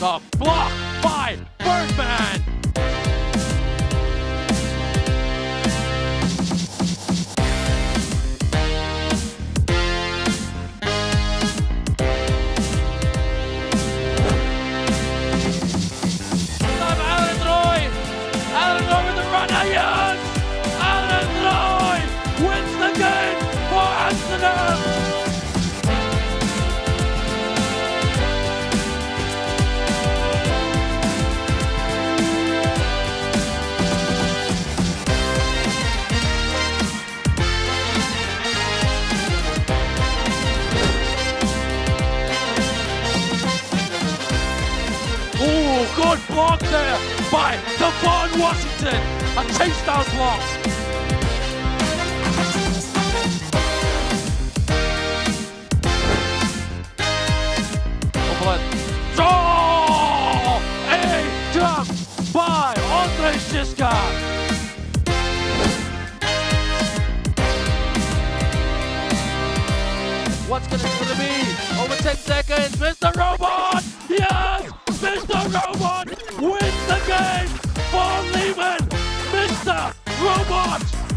The block by Birdman. Wins the game for Amsterdam. Good block there by Davaughn Washington. A chase down block. Overland. Oh! A dunk by Ondrej Siska. What's gonna, be? Over 10 seconds. Mr. Robot robot!